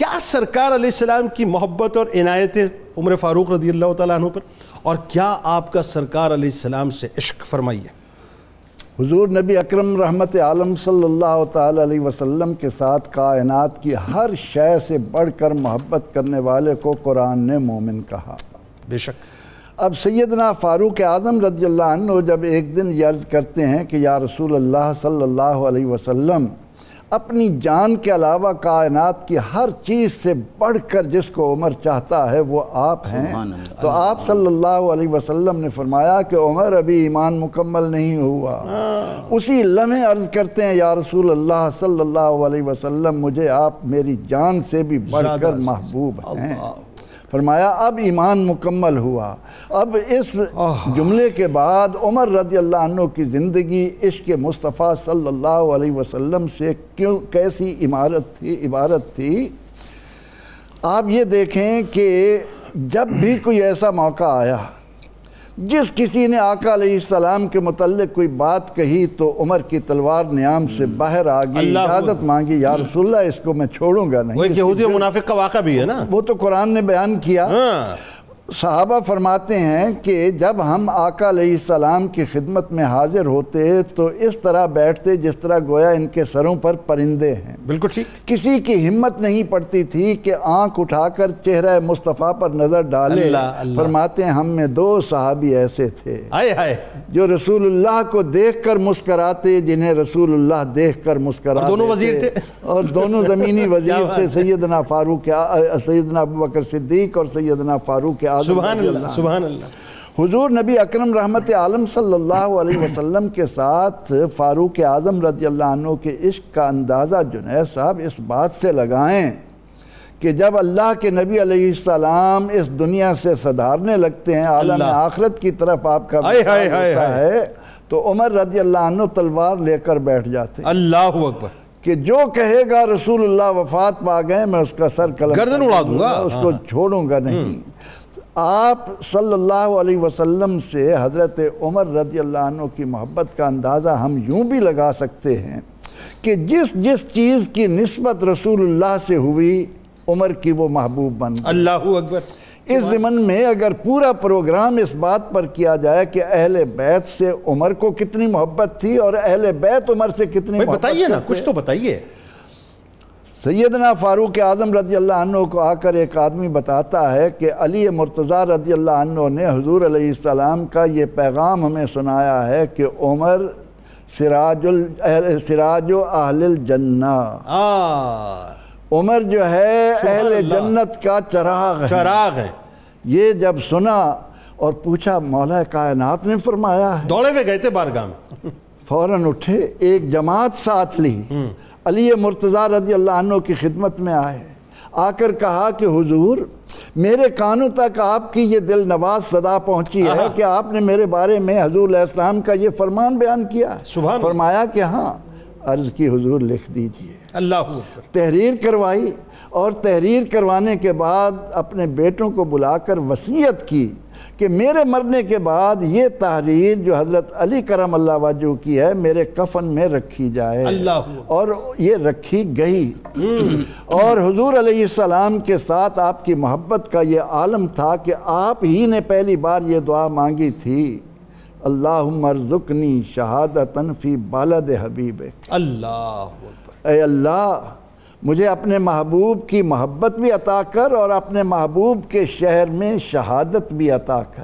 क्या सरकार सलाम की मोहब्बत और इनायतें उम्र फ़ारूक रदी अल्लाह तु पर? और क्या आपका सरकार सलाम से इश्क फरमाइए हुजूर नबी अकरम रहमत आलम सल्लल्लाहु अलैहि वसल्लम के साथ कायनात की हर शय से बढ़कर मोहब्बत करने वाले को कुरान ने मोमिन कहा। बेशक। अब सैदना फ़ारूक आज़म रज़ी जब एक दिन यर्ज करते हैं कि या रसूल अल्लाह सल्लल्लाहु अलैहि वसल्लम अपनी जान के अलावा कायनात की हर चीज़ से बढ़कर जिसको उमर चाहता है वो आप हैं। तो आप सल्लल्लाहु अलैहि वसल्लम ने फरमाया कि उमर अभी ईमान मुकम्मल नहीं हुआ। हाँ। उसी लम्हे अर्ज़ करते हैं या रसूल अल्लाह सल्लल्लाहु अलैहि वसल्लम मुझे आप मेरी जान से भी बढ़कर महबूब हैं। फरमाया अब ईमान मुकम्मल हुआ। अब इस जुमले के बाद उमर रदी अल्लाह की ज़िंदगी इश्क मुस्तफ़ा सल्लल्लाहु अलैहि वसल्लम से क्यों कैसी इमारत थी इबारत थी? आप ये देखें कि जब भी कोई ऐसा मौका आया जिस किसी ने आका सलाम के मतलब कोई बात कही तो उमर की तलवार नियाम से बाहर आ गई। इजाज़त मांगी या रसुल्ला इसको मैं छोड़ूँगा नहीं। मुनाफिक का वाक़ा भी है ना। वो तो कुरान ने बयान किया। हाँ। साहबा फरमाते हैं कि जब हम आका सलाम की खिदमत में हाजिर होते तो इस तरह बैठते जिस तरह गोया इनके सरों पर परिंदे हैं। बिल्कुल ठीक। किसी की हिम्मत नहीं पड़ती थी कि आँख उठाकर चेहरा मुस्तफ़ा पर नज़र डाले। फरमाते हैं हम में दो साहबी ऐसे थे। आए आए। जो रसूलुल्लाह को देख कर मुस्कराते जिन्हें रसूलुल्लाह देख कर मुस्करा दोनों वज़ीर थे। और दोनों ज़मीनी वज़ीर थे सैदना फ़ारूक सैदना अबू बकर सिद्दीक और सैदना फ़ारूक हुजूर नबी अकरम रहमत आलम सल्लल्लाहु अलैहि वसल्लम के साथ फ़ारूक आज़म रज़ी अल्लाह के इश्क का अंदाज़ा जुनैद साहब इस बात से लगाएँ कि जब अल्लाह के नबी सलाम इस दुनिया से सधारने लगते हैं आलम आखरत की तरफ़ आपका आए, आए, होता है तो उमर रज़ी अल्लाह तलवार लेकर बैठ जाते अल्लाह अकबर। कि जो कहेगा रसूलुल्लाह वफात पा गए मैं उसका सर कलम गर्दन उड़ा दूँगा उसको हाँ। छोड़ूँगा नहीं। हम्म। आप सल्लल्लाहु अलैहि वसल्लम से हज़रत उमर रदी अल्लाह की मोहब्बत का अंदाज़ा हम यूँ भी लगा सकते हैं कि जिस जिस चीज़ की नस्बत रसूलुल्लाह से हुई उमर की वो महबूब बन अल्लाह अकबर। इस ज़मन में अगर पूरा प्रोग्राम इस बात पर किया जाए कि अहल बैत से उमर को कितनी मोहब्बत थी और अहल बैत उमर से कितनी बताइए ना कुछ तो बताइए। सैदना फ़ारूक आज़म रज़ी अल्लाह को आकर एक आदमी बताता है कि अली मुर्तज़ा रज़ी अल्लाह ने हजूर सलाम का ये पैगाम हमें सुनाया है कि उमर सिराजुल सिराज अहल जन्ना। उमर जो है अहल जन्नत का चराग चराग है। ये जब सुना और पूछा मौला कायनात ने फरमाया है। दौड़े में गए थे बारगाह में। फ़ौरन उठे एक जमात साथ ली। हम्म। अली मुर्तज़ा रज़ी अल्लाह की खिदमत में आए। आकर कहा कि हुजूर मेरे कानों तक आपकी ये दिल नवाज़ सदा पहुँची है कि आपने मेरे बारे में हजूर इस्लाम का ये फरमान बयान किया। फरमाया कि हाँ। अर्ज़ की हुजूर लिख दीजिए। अल्लाह। तहरीर करवाई और तहरीर करवाने के बाद अपने बेटों को बुलाकर वसीयत की कि मेरे मरने के बाद ये तहरीर जो हज़रत अली करम अल्लाह वाजू की है मेरे कफन में रखी जाए। अल्लाह। और ये रखी गई। और हुजूर सलाम के साथ आपकी मोहब्बत का ये आलम था कि आप ही ने पहली बार ये दुआ मांगी थी। अल्लाह मरजुकनी शहादतन फ़ी बालद हबीब। अल्लाह अल्लाह मुझे अपने महबूब की मोहब्बत भी अता कर और अपने महबूब के शहर में शहादत भी अता कर।